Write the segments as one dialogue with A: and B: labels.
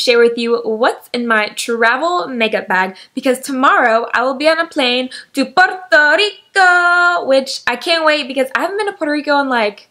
A: Share with you what's in my travel makeup bag because tomorrow I will be on a plane to Puerto Rico, which I can't wait because I haven't been to Puerto Rico in like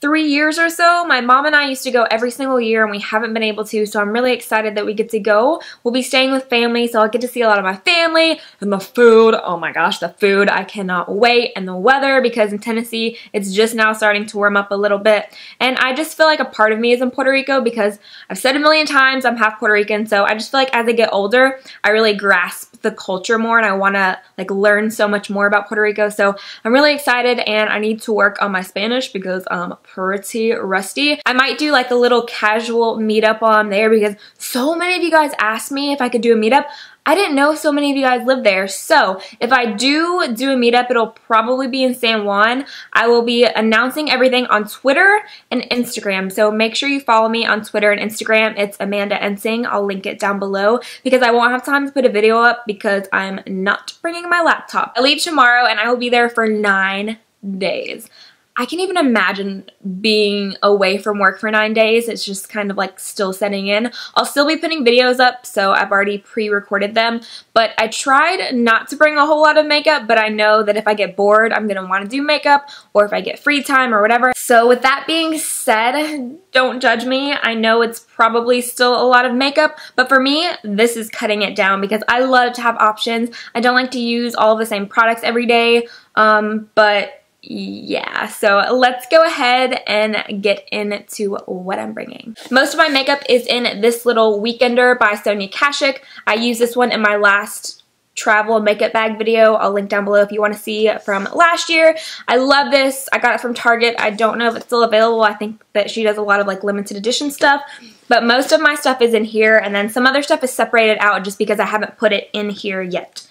A: three years or so. My mom and I used to go every single year and we haven't been able to, so I'm really excited that we get to go. We'll be staying with family, so I'll get to see a lot of my family and the food. Oh my gosh, the food. I cannot wait. And the weather, because in Tennessee, it's just now starting to warm up a little bit. And I just feel like a part of me is in Puerto Rico because I've said a million times I'm half Puerto Rican, so I just feel like as I get older, I really grasp the culture more and I want to like learn so much more about Puerto Rico. So I'm really excited and I need to work on my Spanish because I'm pretty rusty. I might do like a little casual meetup on there because so many of you guys asked me if I could do a meetup. I didn't know so many of you guys live there. So if I do do a meetup, it'll probably be in San Juan. I will be announcing everything on Twitter and Instagram. So make sure you follow me on Twitter and Instagram. It's Amanda Ensing. I'll link it down below because I won't have time to put a video up because I'm not bringing my laptop. I leave tomorrow and I will be there for nine days. I can even imagine being away from work for nine days. It's just kind of like still setting in. I'll still be putting videos up, so I've already pre-recorded them, but I tried not to bring a whole lot of makeup, but I know that if I get bored, I'm want to do makeup, or if I get free time or whatever. So with that being said, don't judge me. I know it's probably still a lot of makeup, but for me, this is cutting it down because I love to have options. I don't like to use all the same products every day, um, but yeah, so let's go ahead and get into what I'm bringing. Most of my makeup is in this little Weekender by Sonia Kashuk. I used this one in my last travel makeup bag video. I'll link down below if you want to see from last year. I love this. I got it from Target. I don't know if it's still available. I think that she does a lot of like limited edition stuff. But most of my stuff is in here and then some other stuff is separated out just because I haven't put it in here yet.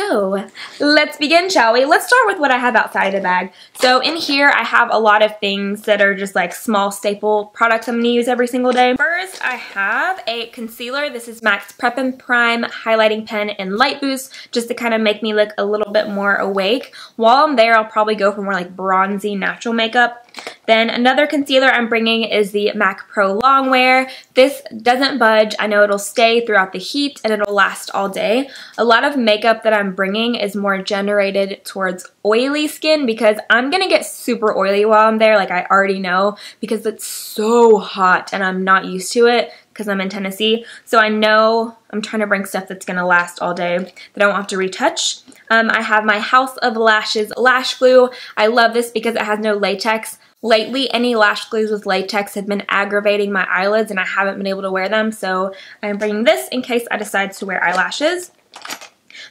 A: So let's begin, shall we? Let's start with what I have outside the bag. So in here, I have a lot of things that are just like small staple products I'm to use every single day. First, I have a concealer. This is MAC's Prep and Prime Highlighting Pen in Light Boost, just to kind of make me look a little bit more awake. While I'm there, I'll probably go for more like bronzy natural makeup. Then another concealer I'm bringing is the MAC Pro Longwear. This doesn't budge. I know it'll stay throughout the heat and it'll last all day. A lot of makeup that I'm bringing is more generated towards oily skin because I'm going to get super oily while I'm there, like I already know, because it's so hot and I'm not used to it because I'm in Tennessee. So I know I'm trying to bring stuff that's going to last all day that I won't have to retouch. Um, I have my House of Lashes lash glue. I love this because it has no latex. Lately, any lash glues with latex have been aggravating my eyelids and I haven't been able to wear them, so I'm bringing this in case I decide to wear eyelashes.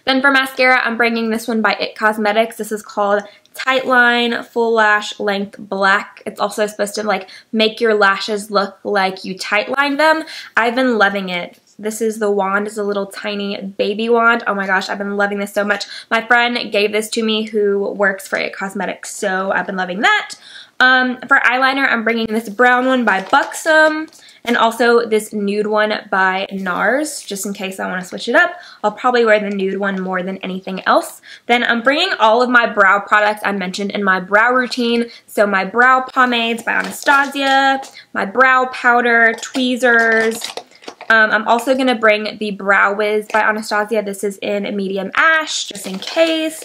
A: Then for mascara, I'm bringing this one by IT Cosmetics. This is called Tightline Full Lash Length Black. It's also supposed to like make your lashes look like you tightline them. I've been loving it. This is the wand. It's a little tiny baby wand. Oh my gosh, I've been loving this so much. My friend gave this to me who works for IT Cosmetics, so I've been loving that. Um, for eyeliner, I'm bringing this brown one by Buxom and also this nude one by NARS, just in case I want to switch it up. I'll probably wear the nude one more than anything else. Then I'm bringing all of my brow products I mentioned in my brow routine. So my brow pomades by Anastasia, my brow powder, tweezers, um, I'm also going to bring the Brow Wiz by Anastasia. This is in medium ash, just in case.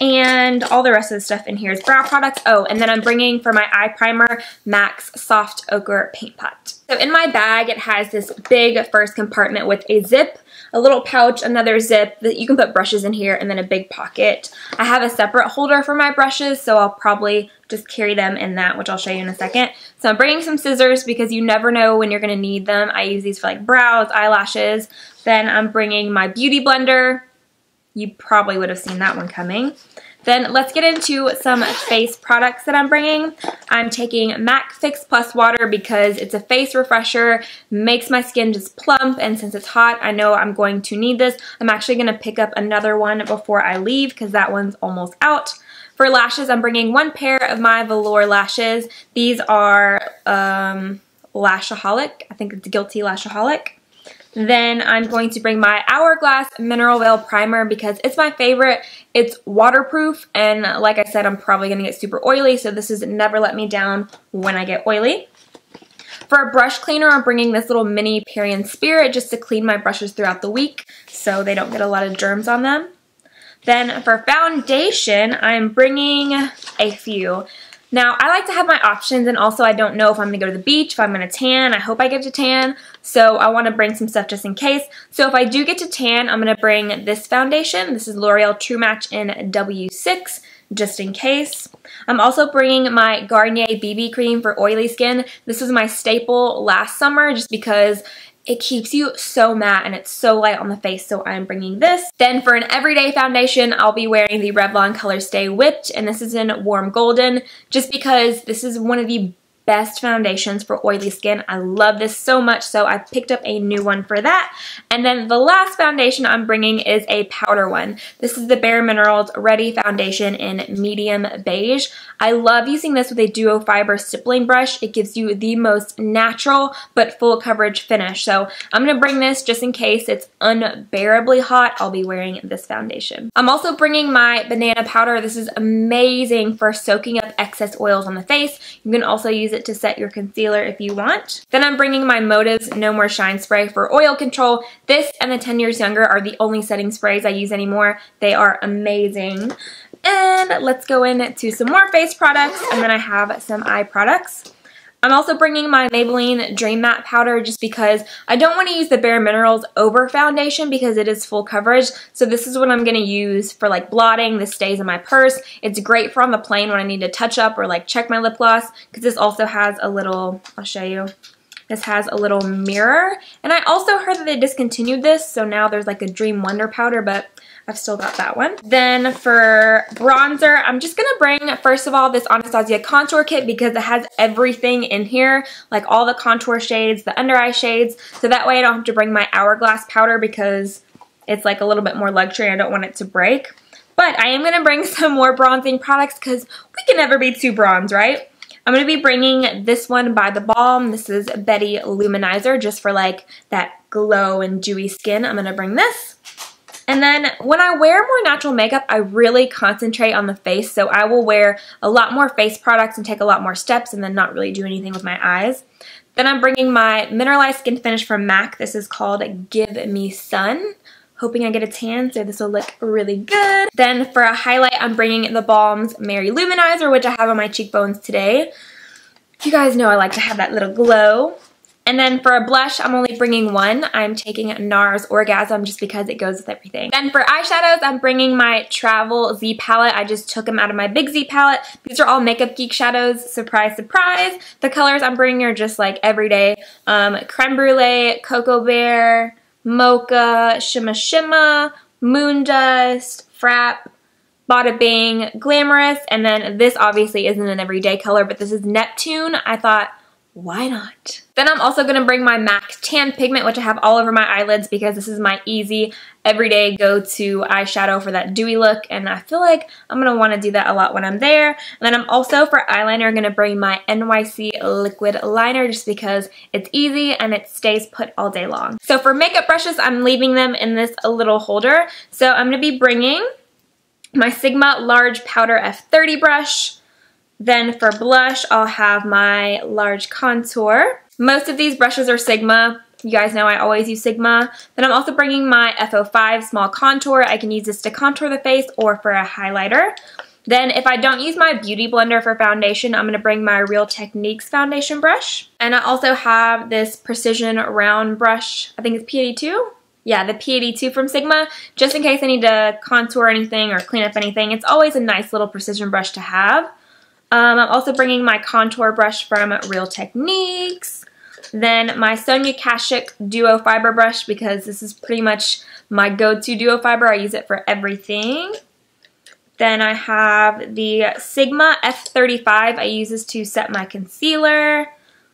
A: And all the rest of the stuff in here is brow products. Oh, and then I'm bringing for my eye primer, MAC's Soft Ochre Paint Pot. So in my bag, it has this big first compartment with a zip a little pouch, another zip that you can put brushes in here, and then a big pocket. I have a separate holder for my brushes, so I'll probably just carry them in that, which I'll show you in a second. So I'm bringing some scissors because you never know when you're going to need them. I use these for like brows, eyelashes. Then I'm bringing my beauty blender. You probably would have seen that one coming. Then let's get into some face products that I'm bringing. I'm taking MAC Fix Plus Water because it's a face refresher, makes my skin just plump, and since it's hot, I know I'm going to need this. I'm actually going to pick up another one before I leave because that one's almost out. For lashes, I'm bringing one pair of my velour lashes. These are um, Lashaholic. I think it's Guilty Lashaholic. Then I'm going to bring my Hourglass Mineral Veil Primer because it's my favorite. It's waterproof and like I said, I'm probably going to get super oily, so this has never let me down when I get oily. For a brush cleaner, I'm bringing this little mini Parian Spirit just to clean my brushes throughout the week so they don't get a lot of germs on them. Then for foundation, I'm bringing a few. Now, I like to have my options and also I don't know if I'm going to go to the beach, if I'm going to tan. I hope I get to tan, so I want to bring some stuff just in case. So if I do get to tan, I'm going to bring this foundation. This is L'Oreal True Match in W6 just in case. I'm also bringing my Garnier BB cream for oily skin. This was my staple last summer just because it keeps you so matte and it's so light on the face, so I'm bringing this. Then for an everyday foundation, I'll be wearing the Revlon Color Stay Whipped, and this is in Warm Golden, just because this is one of the best foundations for oily skin. I love this so much, so I picked up a new one for that. And then the last foundation I'm bringing is a powder one. This is the Bare Minerals Ready Foundation in medium beige. I love using this with a duo fiber stippling brush. It gives you the most natural but full coverage finish. So I'm going to bring this just in case it's unbearably hot. I'll be wearing this foundation. I'm also bringing my banana powder. This is amazing for soaking up excess oils on the face. You can also use it to set your concealer if you want. Then I'm bringing my Motives No More Shine Spray for oil control. This and the 10 Years Younger are the only setting sprays I use anymore. They are amazing. And let's go into some more face products and then I have some eye products. I'm also bringing my Maybelline Dream Matte Powder just because I don't want to use the Bare Minerals over foundation because it is full coverage. So this is what I'm going to use for like blotting. This stays in my purse. It's great for on the plane when I need to touch up or like check my lip gloss because this also has a little, I'll show you. This has a little mirror. And I also heard that they discontinued this, so now there's like a Dream Wonder powder, but I've still got that one. Then for bronzer, I'm just going to bring, first of all, this Anastasia contour kit because it has everything in here, like all the contour shades, the under eye shades, so that way I don't have to bring my Hourglass powder because it's like a little bit more luxury. I don't want it to break. But I am going to bring some more bronzing products because we can never be too bronze, right? I'm going to be bringing this one by The Balm. This is Betty-Lou Manizer just for like that glow and dewy skin. I'm going to bring this. And then when I wear more natural makeup, I really concentrate on the face. So I will wear a lot more face products and take a lot more steps and then not really do anything with my eyes. Then I'm bringing my Mineralized Skin Finish from MAC. This is called Give Me Sun. Hoping I get a tan, so this will look really good. Then for a highlight, I'm bringing the Balm's Mary-Lou Manizer, which I have on my cheekbones today. You guys know I like to have that little glow. And then for a blush, I'm only bringing one. I'm taking NARS Orgasm just because it goes with everything. Then for eyeshadows, I'm bringing my Travel Z palette. I just took them out of my Big Z palette. These are all Makeup Geek shadows. Surprise, surprise. The colors I'm bringing are just like everyday. Um, Creme Brulee, Cocoa Bear, Mocha, Shimma Shimma, Moon Dust, Frap, Bada Bing, Glamorous, and then this obviously isn't an everyday color, but this is Neptune. I thought, why not? Then I'm also going to bring my MAC Tan Pigment, which I have all over my eyelids because this is my easy, everyday go-to eyeshadow for that dewy look, and I feel like I'm going to want to do that a lot when I'm there. And then I'm also, for eyeliner, going to bring my NYC Liquid Liner just because it's easy and it stays put all day long. So for makeup brushes, I'm leaving them in this little holder. So I'm going to be bringing my Sigma Large Powder F30 brush, then for blush, I'll have my large contour. Most of these brushes are Sigma. You guys know I always use Sigma. Then I'm also bringing my FO5 small contour. I can use this to contour the face or for a highlighter. Then if I don't use my Beauty Blender for foundation, I'm going to bring my Real Techniques foundation brush. And I also have this Precision Round brush. I think it's P82. Yeah, the P82 from Sigma, just in case I need to contour anything or clean up anything. It's always a nice little precision brush to have. Um, I'm also bringing my contour brush from Real Techniques. Then my Sonia Kashuk Duo Fiber Brush because this is pretty much my go-to duo fiber. I use it for everything. Then I have the Sigma F35. I use this to set my concealer.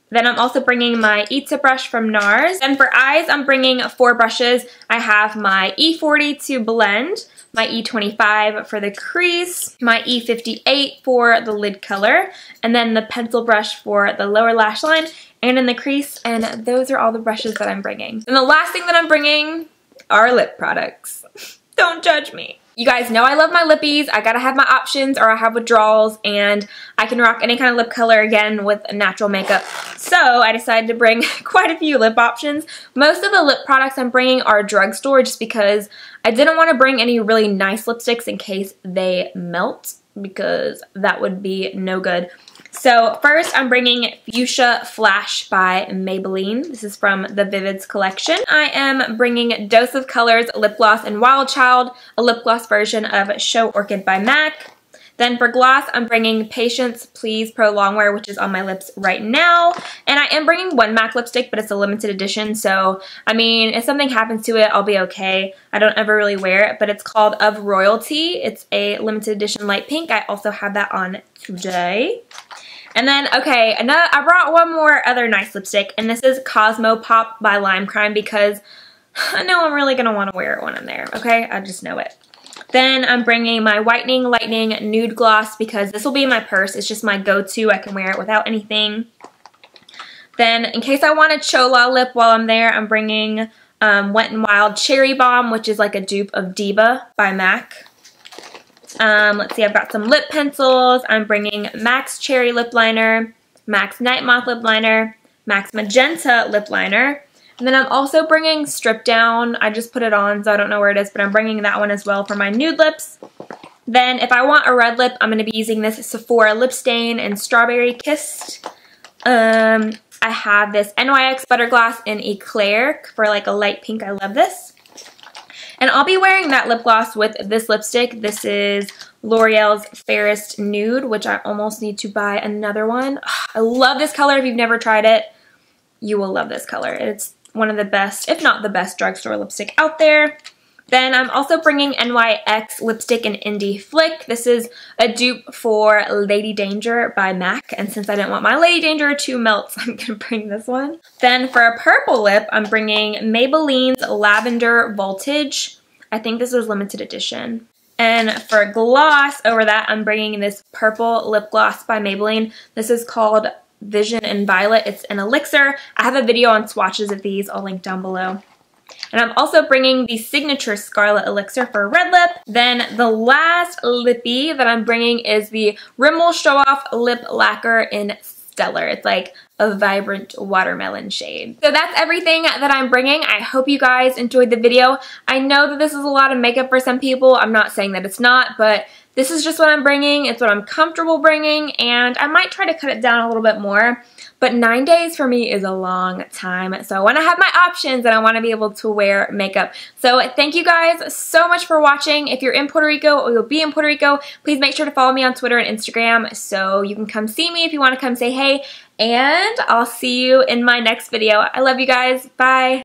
A: Then I'm also bringing my Itza brush from NARS. And for eyes, I'm bringing four brushes. I have my E40 to blend, my E25 for the crease, my E58 for the lid color, and then the pencil brush for the lower lash line and in the crease. And those are all the brushes that I'm bringing. And the last thing that I'm bringing are lip products. Don't judge me. You guys know I love my lippies. I gotta have my options or I have withdrawals and I can rock any kind of lip color again with natural makeup. So I decided to bring quite a few lip options. Most of the lip products I'm bringing are drugstore just because I didn't want to bring any really nice lipsticks in case they melt because that would be no good. So first I'm bringing Fuchsia Flash by Maybelline. This is from the Vivids collection. I am bringing Dose of Colors Lip Gloss and Wild Child, a lip gloss version of Show Orchid by MAC. Then for gloss, I'm bringing Patience Please Pro Longwear, which is on my lips right now. And I am bringing one MAC lipstick, but it's a limited edition. So, I mean, if something happens to it, I'll be okay. I don't ever really wear it, but it's called Of Royalty. It's a limited edition light pink. I also have that on today. And then, okay, another, I brought one more other nice lipstick, and this is Cosmo Pop by Lime Crime because I know I'm really going to want to wear it when I'm there, okay? I just know it. Then I'm bringing my Whitening Lightning Nude Gloss because this will be in my purse. It's just my go-to. I can wear it without anything. Then in case I want a Chola lip while I'm there, I'm bringing um, Wet n Wild Cherry Bomb, which is like a dupe of Diva by MAC. Um, let's see, I've got some lip pencils. I'm bringing MAC's Cherry Lip Liner, MAC's Night Moth Lip Liner, MAC's Magenta Lip Liner. And then I'm also bringing Strip Down. I just put it on, so I don't know where it is, but I'm bringing that one as well for my nude lips. Then if I want a red lip, I'm going to be using this Sephora Lip Stain and Strawberry Kissed. Um, I have this NYX Butter Gloss in Eclair for like a light pink. I love this. And I'll be wearing that lip gloss with this lipstick. This is L'Oreal's Fairest Nude, which I almost need to buy another one. I love this color. If you've never tried it, you will love this color. It's one of the best, if not the best drugstore lipstick out there. Then I'm also bringing NYX lipstick in Indie Flick. This is a dupe for Lady Danger by MAC. And since I didn't want my Lady Danger to melt, I'm going to bring this one. Then for a purple lip, I'm bringing Maybelline's Lavender Voltage. I think this was limited edition. And for gloss over that, I'm bringing this purple lip gloss by Maybelline. This is called Vision in Violet. It's an elixir. I have a video on swatches of these. I'll link down below. And I'm also bringing the Signature Scarlet Elixir for red lip. Then the last lippy that I'm bringing is the Rimmel Show Off Lip Lacquer in Stellar. It's like a vibrant watermelon shade. So that's everything that I'm bringing. I hope you guys enjoyed the video. I know that this is a lot of makeup for some people. I'm not saying that it's not, but this is just what I'm bringing. It's what I'm comfortable bringing, and I might try to cut it down a little bit more. But nine days for me is a long time. So I want to have my options and I want to be able to wear makeup. So thank you guys so much for watching. If you're in Puerto Rico or you'll be in Puerto Rico, please make sure to follow me on Twitter and Instagram so you can come see me if you want to come say hey. And I'll see you in my next video. I love you guys. Bye.